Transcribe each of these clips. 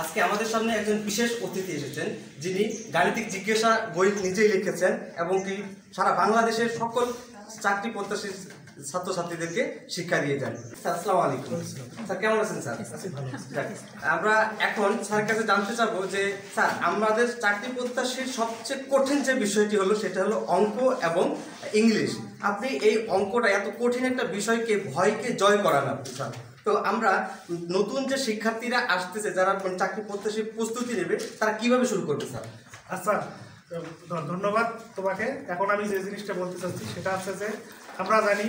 আজকে আমাদের সামনে একজন বিশেষ অতিথি এসেছেন যিনি গাণিতিক জিজ্ঞাসা বই নিজেই লিখেছেন এবং কি সারা বাংলাদেশের সকল চাকরি প্রত্যাশী ছাত্রছাত্রীদেরকে শিক্ষা দিয়ে যান। স্যার আসসালামু আলাইকুম। স্যার কেমন আছেন স্যার? আমরা এখন স্যার কাছে জানতে চাবো যে স্যার আমাদের চাকরি প্রত্যাশীর সবচেয়ে কঠিন যে বিষয়টি হলো সেটা হলো অঙ্ক এবং ইংলিশ। আপনি এই অঙ্কটা এত কঠিন একটা বিষয়কে ভয়কে জয় করান আপনি স্যার? তো আমরা নতুন যে শিক্ষার্থীরা আসতেছে, যারা চাকরি প্রত্যাশী প্রস্তুতি নেবে, তারা কীভাবে শুরু করবে, স্যার? আচ্ছা ধন্যবাদ তোমাকে। এখন আমি যে জিনিসটা বলতে চাচ্ছি, সেটা হচ্ছে যে আমরা জানি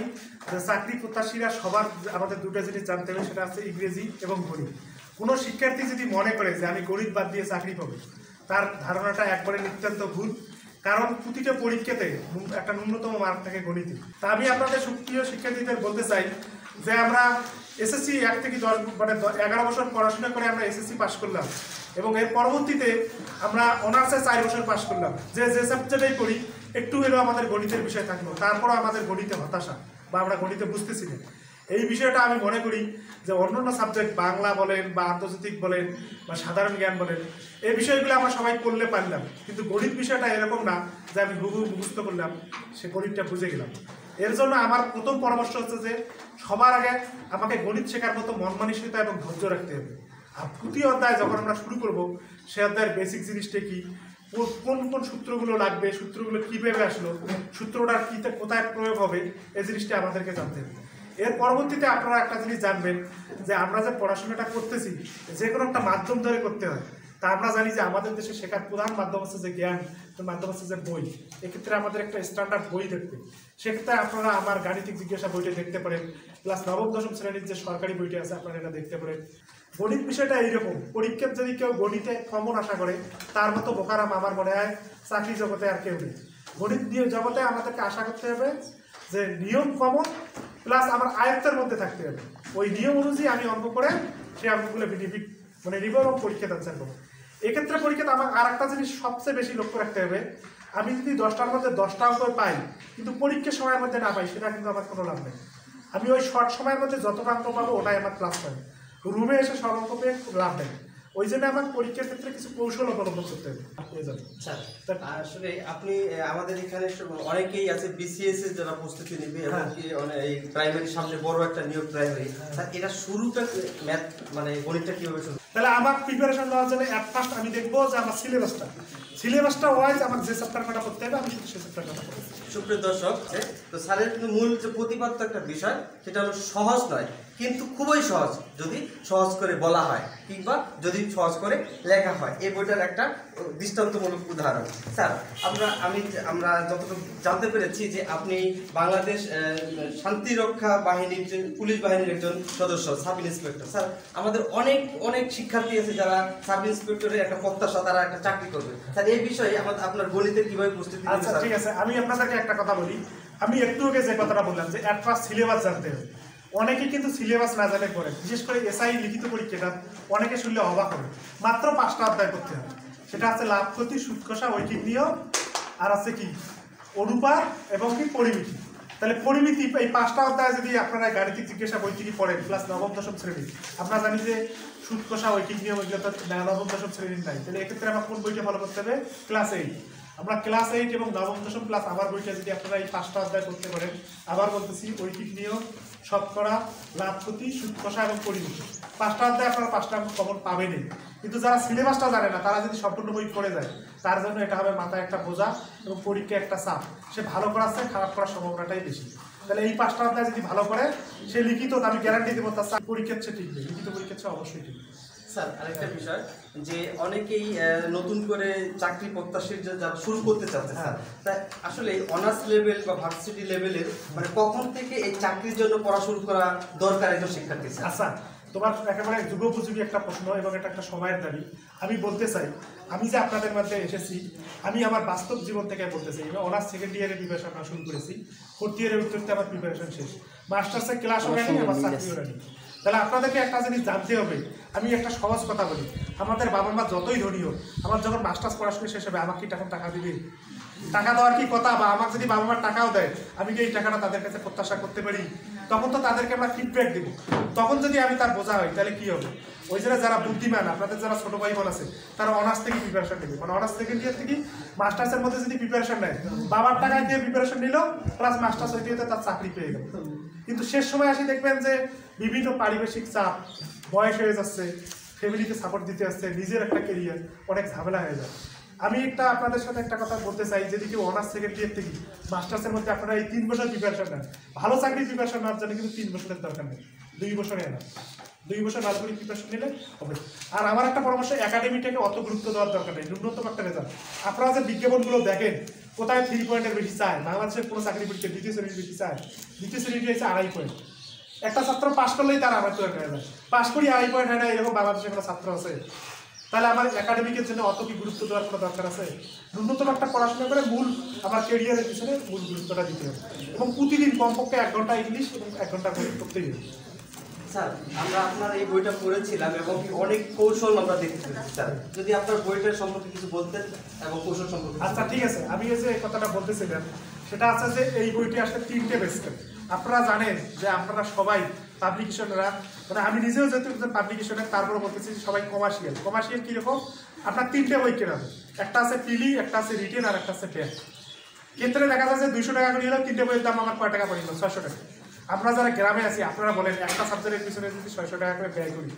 যে চাকরি প্রত্যাশীরা সবার আমাদের দুটো জিনিস জানতে হবে, সেটা হচ্ছে ইংরেজি এবং গণিত। কোনো শিক্ষার্থী যদি মনে করে যে আমি গণিত বাদ দিয়ে চাকরি পাবো, তার ধারণাটা একবারে নিতান্ত ভুল। কারণ প্রতিটা পরীক্ষাতে একটা ন্যূনতম মার্ক থাকে গণিতে। তা আমি আপনাদের সুপ্রিয় শিক্ষার্থীদের বলতে চাই যে আমরা এসএসসি এক থেকে দশ মানে এগারো বছর পড়াশোনা করে আমরা এসএসসি পাশ করলাম। এবং এর পরবর্তীতে আমরা অনার্সে চার বছর পাশ করলাম। যে যে সাবজেক্টেই পড়ি, একটু হলেও আমাদের গণিতের বিষয় থাকল। তারপরও আমাদের গণিতে হতাশা, বা আমরা গণিতে বুঝতেছি না। এই বিষয়টা আমি মনে করি যে অন্যান্য সাবজেক্ট বাংলা বলেন, বা আন্তর্জাতিক বলেন, বা সাধারণ জ্ঞান বলেন, এই বিষয়গুলো আমরা সবাই করলে পারলাম। কিন্তু গণিত বিষয়টা এরকম না যে আমি হুবহু মুখস্থ করলাম, সে গণিতটা বুঝে গেলাম। এর জন্য আমার প্রথম পরামর্শ হচ্ছে যে সবার আগে আমাকে গণিত শেখার মতো মন মানসিকতা এবং ধৈর্য রাখতে হবে। আর প্রতি অধ্যায় যখন আমরা শুরু করব, সে অধ্যায়ের বেসিক জিনিসটা কি? কোন কোন সূত্রগুলো লাগবে? সূত্রগুলো কীভাবে আসলো? সূত্রটার কীতে কোথায় প্রয়োগ হবে? এই জিনিসটা আমাদেরকে জানতে হবে। এর পরবর্তীতে আপনারা একটা জিনিস জানবেন যে আমরা যে পড়াশোনাটা করতেছি, যে কোনো একটা মাধ্যম ধরে করতে হয়। তা আমরা জানি যে আমাদের দেশে শেখার প্রধান মাধ্যম হচ্ছে যে জ্ঞান মাধ্যম হচ্ছে যে বই। এক্ষেত্রে আমাদের একটা স্ট্যান্ডার্ড বই দেখতে। সেক্ষেত্রে আপনারা আমার গাণিতিক জিজ্ঞাসা বইটা দেখতে পারেন প্লাস নবম, দশম শ্রেণির যে সরকারি বইটা আছে আপনারা এটা দেখতে পারেন। গণিত বিষয়টা এইরকম, পরীক্ষার যদি কেউ গণিতে কমন আশা করে, তার মতো বোকারাম আমার মনে হয় চাকরি জগতে আর কেউ নেই। গণিত দিয়ে জগতে আমাদেরকে আশা করতে হবে যে নিয়ম কমন প্লাস আমার আয়ত্তের মধ্যে থাকতে হবে। ওই নিয়ম অনুযায়ী আমি অঙ্ক করে সেই অঙ্কগুলো মানে রিভ এবং পরীক্ষাতে অ্যান্সার করব এক্ষেত্রে পরীক্ষাতে আমার আর একটা জিনিস সবচেয়ে বেশি লক্ষ্য রাখতে হবে। আমি যদি দশটার মধ্যে দশটা অঙ্ক পাই কিন্তু পরীক্ষার সময়ের মধ্যে না পাই সেটা কিন্তু আমার কোনো লাভ নেই। আমি ওই শর্ট সময়ের মধ্যে যতটা অঙ্ক পাবো ওটাই আমার ক্লাস পাবে রুমে এসে সব অঙ্ক পেয়ে লাভ নেই। ওই জন্য আমার পরীক্ষার ক্ষেত্রে কিছু কৌশল অবলম্বন করতে হবে। এই আসলে আপনি আমাদের এখানে অনেকেই আছে বিসিএস এর যারা প্রস্তুতি নেবে এবং হ্যাঁ। প্রাইমারি সামনে বড় একটা নিয়োগ প্রাইমারি এটা শুরুটা ম্যাথ মানে গণিতটা কীভাবে শুরু তাহলে আমার প্রিপারেশন নেওয়ার জন্য অ্যাট ফার্স্ট আমি দেখব যে আমার সিলেবাসটা সিলেবাসটা ওয়াইজ আমার যে চ্যাপ্টার করতে হবে, আমি সেই চ্যাপ্টার কটা পড়ব। সুপ্রিয় দর্শক তো স্যারের কিন্তু মূল যে প্রতিপাদ্য একটা বিষয়, সেটা হলো সহজ নয়। কিন্তু খুবই সহজ যদি সহজ করে বলা হয় কিংবা যদি সহজ করে লেখা হয়। এই বইটার একটা দৃষ্টান্তমূলক উদাহরণ। স্যার আমরা আমি আমরা যতটুকু জানতে পেরেছি যে আপনি বাংলাদেশ শান্তিরক্ষা বাহিনীর যে পুলিশ বাহিনীর একজন সদস্য সাব ইন্সপেক্টর। স্যার আমাদের অনেক অনেক শিক্ষার্থী আছে যারা সাব ইন্সপেক্টরের একটা প্রত্যাশা তারা একটা চাকরি করবে। স্যার এই বিষয়ে আমাদের আপনার গণিতের কীভাবে প্রস্তুতি আচ্ছা ঠিক আছে। আমি আপনাদেরকে একটা কথা বলি। আমি একটু আগে যে কথাটা বললাম যে ফার্স্ট সিলেবাস জানতে হবে। অনেকে কিন্তু সিলেবাস না জানে করে বিশেষ করে এসআই লিখিত পরীক্ষাটা অনেকে শুনলে অবাক হবে। মাত্র পাঁচটা অধ্যায় করতে হবে। সেটা হচ্ছে লাভ, ক্ষতি, সুদ কষা ঐকিক নিয়ম আর আছে কি? অনুপাত এবং কি? পরিমিতি। তাহলে পরিমিতি, এই পাঁচটা অধ্যায় যদি আপনারা গাণিতিক জিজ্ঞাসা বই থেকে পড়েন ক্লাস নবম, দশম শ্রেণি, আপনারা জানি যে সুদ কষা ঐকিক নিয়ম এগুলো তো নবম, দশম শ্রেণির নাই। তাহলে এক্ষেত্রে আমার কোন বইটা ফলো করতে হবে? ক্লাস এইট আমরা ক্লাস এইট এবং নবম, দশম ক্লাস আবার বইটা যদি আপনারা এই পাঁচটা অধ্যায় করতে পারেন, আবার বলতেছি ঐকিক নিয়ম শতকরা লাভ ক্ষতি সুদ কষা এবং পরিমিতি। পাঁচটা অধ্যায় আপনারা পাঁচটা খবর পাবেনই। কিন্তু যারা সিলেবাসটা জানে না, তারা যদি সম্পূর্ণ বই পড়ে যায়, তার জন্য এটা হবে মাথায় একটা বোঝা এবং পরীক্ষা একটা চাপ। সে ভালো করার চেয়ে, খারাপ করার সম্ভাবনাটাই বেশি। তাহলে এই পাঁচটা অধ্যায় যদি ভালো করে, সে লিখিত, আমি গ্যারান্টি দেবো তার পরীক্ষার চেয়ে টিকবে লিখিত পরীক্ষার চেয়ে অবশ্যই টিকবে স্যার আরেকটা বিষয় যে অনেকেই নতুন করে চাকরি প্রত্যাশীর যারা শুরু করতে চাচ্ছে স্যার তা আসলে অনার্স লেভেল বা ভার্সিটি লেভেলের মানে কখন থেকে এই চাকরির জন্য পড়া শুরু করা দরকার একজন শিক্ষার্থী আচ্ছা তোমার একেবারে যুগোপযোগী একটা প্রশ্ন এবং এটা একটা সময়ের দাবি। আমি বলতে চাই আমি যে আপনাদের মধ্যে এসেছি আমি আমার বাস্তব জীবন থেকে বলতে চাই আমি অনার্স সেকেন্ড ইয়ারে প্রিপারেশন শুরু করেছি। ফোর্থ ইয়ারের উত্তরতে আমার প্রিপারেশন শেষ। মাস্টার্সের ক্লাস হয়নি আমার চাকরিও হয়নি। তাহলে আপনাদেরকে একটা জিনিস জানতে হবে। আমি একটা সহজ কথা বলি। আমাদের বাবা মা যতই ধনী হোক, আমার যখন মাস্টার্স পড়াশোনা শেষ হবে, আমাকে তখন টাকা দিবে? টাকা দেওয়ার কি কথা? বা আমার যদি বাবা মার টাকাও দেয়, আমি কি এই টাকাটা তাদের কাছে প্রত্যাশা করতে পারি? তখন তো তাদেরকে আমরা ফিডব্যাক দিব। তখন যদি আমি তার বোঝা হই তাহলে কি হবে? ওই জন্য যারা বুদ্ধিমান, আপনাদের যারা ছোট ভাই বোন আছে, তারা অনার্স থেকে প্রিপারেশন নেবে। মানে অনার্স সেকেন্ড ইয়ার থেকে মাস্টার্সের মধ্যে যদি প্রিপারেশন নেয়, বাবার টাকা দিয়ে প্রিপারেশন নিল প্লাস মাস্টার্স হইতে হইতে তার চাকরি পেয়ে গেল। কিন্তু শেষ সময় আসি দেখবেন যে বিভিন্ন পারিবেশিক চাপ, বয়স হয়ে যাচ্ছে ফ্যামিলিকে সাপোর্ট দিতে আসছে, নিজের একটা কেরিয়ার অনেক ঝামেলা হয়ে যায়। আমি একটা আপনাদের সাথে একটা কথা বলতে চাই, যদি কেউ অনার্স সেকেন্ড ইয়ার থেকে মাস্টার্সের মধ্যে আপনারা এই তিন বছর প্রিপারেশন নেন, ভালো চাকরি প্রিপারেশন নেওয়ার জন্য কিন্তু তিন বছরের দরকার নেই। দুই বছরে না। দুই বছর করে প্রিপারেশন নিলে হবে। আর আমার একটা পরামর্শ একাডেমিটাকে অত গুরুত্ব দেওয়ার দরকার নেই, ন্যূনতম একটা রেজাল্ট আপনারা যে বিজ্ঞাপনগুলো দেখেন, কোথায় থ্রি পয়েন্টের বেশি চায়? বাংলাদেশের কোনো চাকরি পরীক্ষা দ্বিতীয় শ্রেণির বেশি চায়? দ্বিতীয় শ্রেণীটি হচ্ছে আড়াই পয়েন্ট একটা ছাত্র পাশ করলেই তার আমার হয়ে যায়। পাশ করি আড়াই পয়েন্ট হয় না, এরকম বাংলাদেশে কোনো ছাত্র আছে? তাহলে আমার একাডেমিকের জন্য অত কি গুরুত্ব দেওয়ার কোনো দরকার আছে? ন্যূনতম একটা পড়াশোনা করে মূল, আমার কেরিয়ারের পিছনে মূল গুরুত্বটা দিতে হবে। এবং প্রতিদিন কমপক্ষে এক ঘণ্টা ইংলিশ এবং এক ঘণ্টা করে করতেই হবে। স্যার, আমরা আপনার এই বইটা পড়েছিলাম এবং অনেক কৌশল আমরা স্যার। যদি আপনার বইটার কিছু বলতেন এবং কৌশল সম্পর্কে আচ্ছা ঠিক আছে। এই সেটা যে এই বইটি আসলে তিনটে আপনারা জানেন যে আপনারা সবাই পাবলিকেশনরা মানে আমি নিজেও যেহেতু পাবলিকেশনের তারপরে বলতেছি সবাই কমার্শিয়াল কমার্শিয়াল কীরকম? আপনার তিনটে বই কেনাবে একটা আছে পিলি একটা আছে রিটেন আর একটা আছে ক্ষেত্রে দেখা যাচ্ছে দুইশো টাকা করে হলেও তিনটে বইয়ের দাম আমার কয় টাকা পড়িল ছয়শো টাকা। আমরা যারা গ্রামে আছি, আপনারা বলেন, একটা সাবজেক্টের পিছনে যদি ছয়শো টাকা করে ব্যয় করি,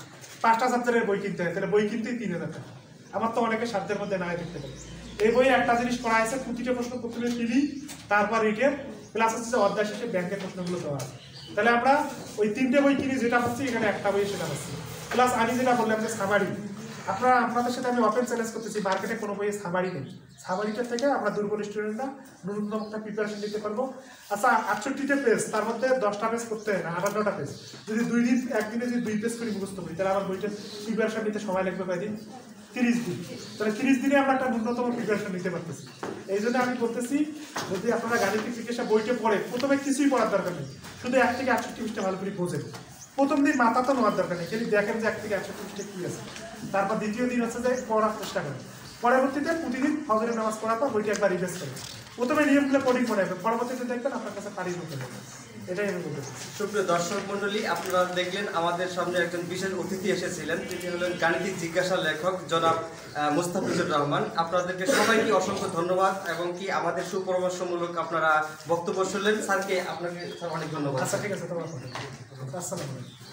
পাঁচটা সাবজেক্টের বই কিনতে হয়, তাহলে বই কিনতেই তিন হাজার টাকা। আমার তো অনেকে সাধ্যের মধ্যে নাই দেখতে পারে এই বইয়ে একটা জিনিস করা আছে, প্রতিটা প্রশ্ন প্রথমে পিলি তারপর রিটেন প্লাস হচ্ছে অধ্যায় শেষে ব্যাংকের প্রশ্নগুলো দেওয়া আছে। তাহলে আমরা ওই তিনটে বই কিনি, যেটা হচ্ছে এখানে একটা বই সেটা হচ্ছে। প্লাস আমি যেটা বললাম যে সামারি আপনারা, আপনাদের সাথে আমি ওপেন চ্যালেঞ্জ করতেছি, মার্কেটে কোনো বইয়ে সামারি নেই। সামারিটার থেকে আমরা দুর্বল স্টুডেন্টরা ন্যূনতম একটা প্রিপারেশন নিতে পারব। আচ্ছা আটষট্টিটা পেজ তার মধ্যে দশটা পেজ করতে হয় না আটান্নটা পেজ যদি দুই দিন, একদিনে যদি দুই পেজ করে মুখস্থ করি, তাহলে আমার বইটা প্রিপারেশন নিতে সময় লাগবে কয়দিন তিরিশ দিন। তাহলে তিরিশ দিনে আমরা একটা ন্যূনতম প্রিপারেশন নিতে পারতেছি। এই জন্য আমি বলতেছি, যদি আপনারা গাণিতিক চিকিৎসা বইটা পড়ে, প্রথমে কিছুই পড়ার দরকার নেই। শুধু এক থেকে আটষট্টি পৃষ্ঠা ভালো করে বোঝেন। প্রথম দিন মাথা তো নেওয়ার দরকার নেই, খালি দেখেন যে এক থেকে একশো পৃষ্ঠা কী আছে। তারপর দ্বিতীয় দিন হচ্ছে যে পড়ার চেষ্টা করেন। পরবর্তীতে প্রতিদিন ফজরের নামাজ পড়ার পর বইটি একবার রিভাইজ করেন। প্রথমে পরবর্তীতে দেখবেন আপনার কাছে। এটাই আমি বলতে সুপ্রিয় দর্শক মন্ডলী আপনারা দেখলেন আমাদের সামনে একজন বিশেষ অতিথি এসেছিলেন তিনি হলেন গাণিতিক জিজ্ঞাসা লেখক জনাব মুস্তাফিজুর রহমান। আপনাদেরকে সবাইকে অসংখ্য ধন্যবাদ এবং কি আমাদের সুপরামর্শমূলক আপনারা বক্তব্য শুনলেন। স্যারকে আপনাকে স্যার অনেক ধন্যবাদ। আচ্ছা ঠিক আছে তোমার আসসালামু আলাইকুম।